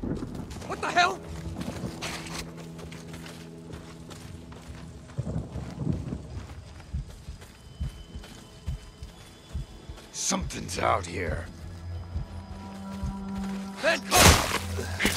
What the hell? Something's out here. Handcuffs!